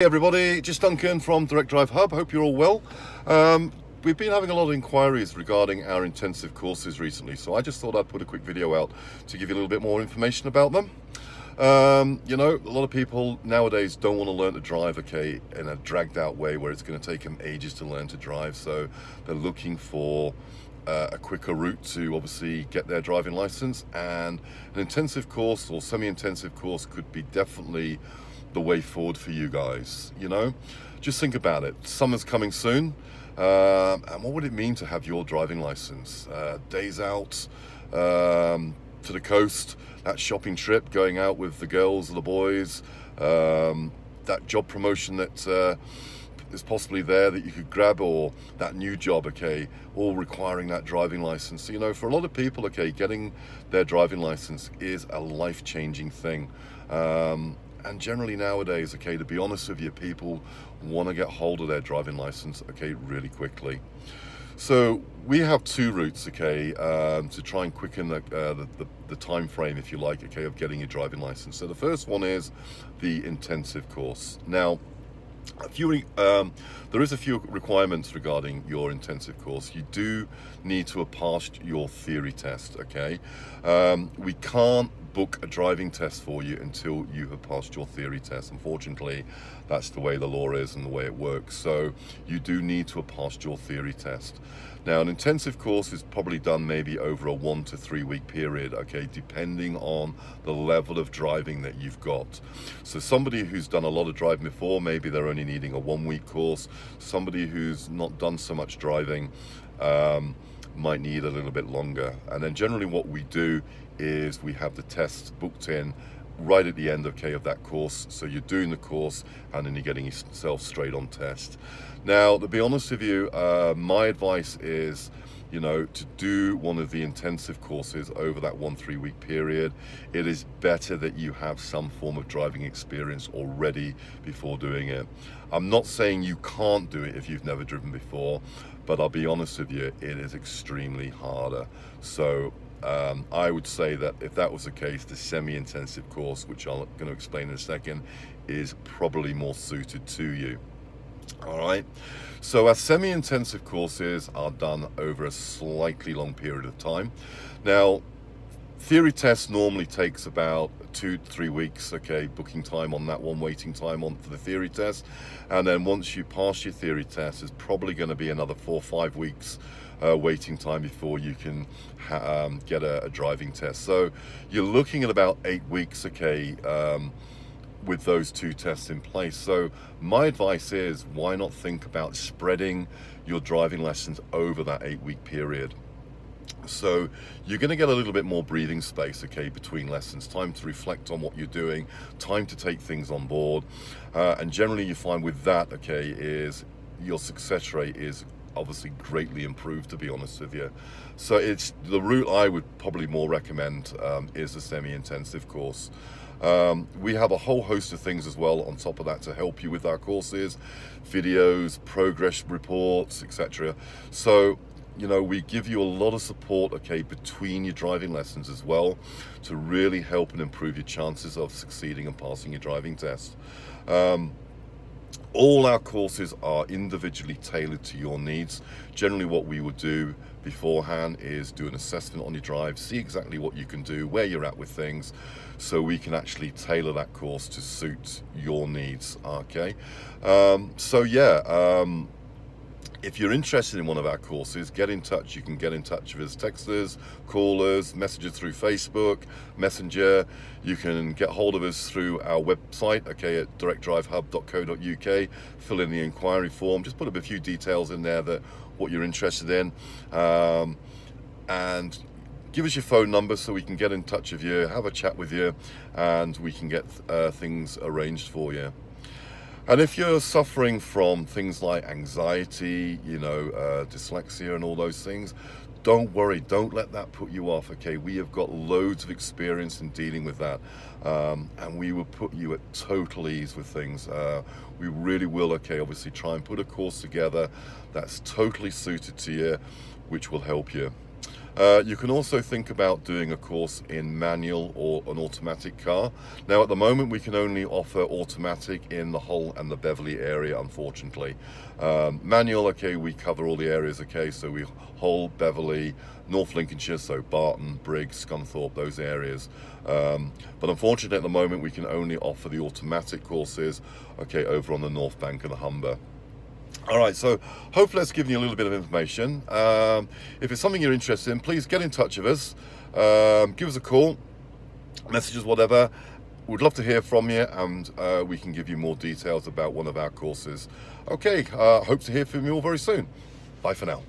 Hey everybody, just Duncan from Direct Drive Hub. Hope you're all well. Um, we've been having a lot of inquiries regarding our intensive courses recently, so I just thought I'd put a quick video out to give you a little bit more information about them. Um, you know, a lot of people nowadays don't want to learn to drive, okay, in a dragged out way where it's going to take them ages to learn to drive, so they're looking for uh, a quicker route to obviously get their driving license and an intensive course or semi-intensive course could be definitely the way forward for you guys. You know, just think about it. Summer's coming soon. Um, and what would it mean to have your driving license? Uh, days out um, to the coast, that shopping trip, going out with the girls or the boys, um, that job promotion that uh, is possibly there that you could grab, or that new job, okay, all requiring that driving license. So, you know, for a lot of people, okay, getting their driving license is a life changing thing. Um, and generally nowadays, okay, to be honest with you, people want to get hold of their driving license, okay, really quickly. So we have two routes, okay, um, to try and quicken the, uh, the, the, the, time frame, if you like, okay, of getting your driving license. So the first one is the intensive course. Now, a few, um, there is a few requirements regarding your intensive course. You do need to have passed your theory test, okay? Um, we can't book a driving test for you until you have passed your theory test. Unfortunately, that's the way the law is and the way it works. So you do need to have passed your theory test. Now, an intensive course is probably done maybe over a one to three week period, okay, depending on the level of driving that you've got. So somebody who's done a lot of driving before, maybe they're only needing a one week course. Somebody who's not done so much driving, um, might need a little bit longer. And then generally what we do is we have the tests booked in right at the end okay of that course. So you're doing the course and then you're getting yourself straight on test. Now to be honest with you uh, my advice is you know to do one of the intensive courses over that one three week period. It is better that you have some form of driving experience already before doing it. I'm not saying you can't do it if you've never driven before but i'll be honest with you it is extremely harder. So um, I would say that if that was the case, the semi-intensive course, which I'm going to explain in a second, is probably more suited to you. All right. So our semi-intensive courses are done over a slightly long period of time. Now, theory test normally takes about two three weeks okay booking time on that one waiting time on for the theory test and then once you pass your theory test it's probably going to be another four five weeks uh, waiting time before you can um, get a, a, driving test. So you're looking at about eight weeks, okay, um, with those two tests in place. So my advice is why not think about spreading your driving lessons over that eight week period. So you're going to get a little bit more breathing space, okay, between lessons, time to reflect on what you're doing, time to take things on board. Uh, and generally you find with that, okay, is your success rate is obviously greatly improved to be honest with you. So it's the route i would probably more recommend um, is the semi-intensive course. Um, we have a whole host of things as well on top of that to help you with our courses videos progress reports etc so you know we give you a lot of support okay between your driving lessons as well to really help and improve your chances of succeeding and passing your driving test um, all our courses are individually tailored to your needs. Generally what we would do beforehand is do an assessment on your drive, see exactly what you can do, where you're at with things, so we can actually tailor that course to suit your needs, okay? Um, so yeah, um, if you're interested in one of our courses, get in touch. You can get in touch with us, text us, texters, callers, messages through Facebook, Messenger. You can get hold of us through our website, okay, at directdrivehub.co.uk. Fill in the inquiry form. Just put up a few details in there that what you're interested in. Um, and give us your phone number so we can get in touch with you, have a chat with you, and we can get uh, things arranged for you. And if you're suffering from things like anxiety, you know, uh, dyslexia and all those things, don't worry, don't let that put you off, okay? We have got loads of experience in dealing with that. Um, and we will put you at total ease with things. Uh, we really will, okay, obviously try and put a course together that's totally suited to you, which will help you. Uh, you can also think about doing a course in manual or an automatic car. Now at the moment we can only offer automatic in the Hull and the Beverley area unfortunately. Um, manual, okay, we cover all the areas, okay, so we Hull, Beverley, North Lincolnshire, so Barton, Briggs, Scunthorpe, those areas. Um, but unfortunately at the moment we can only offer the automatic courses, okay, over on the North Bank of the Humber. All right, so hopefully that's given you a little bit of information. Um, if it's something you're interested in, please get in touch with us. Um, give us a call, messages, whatever. We'd love to hear from you and uh, we can give you more details about one of our courses. Okay, uh, hope to hear from you all very soon. Bye for now.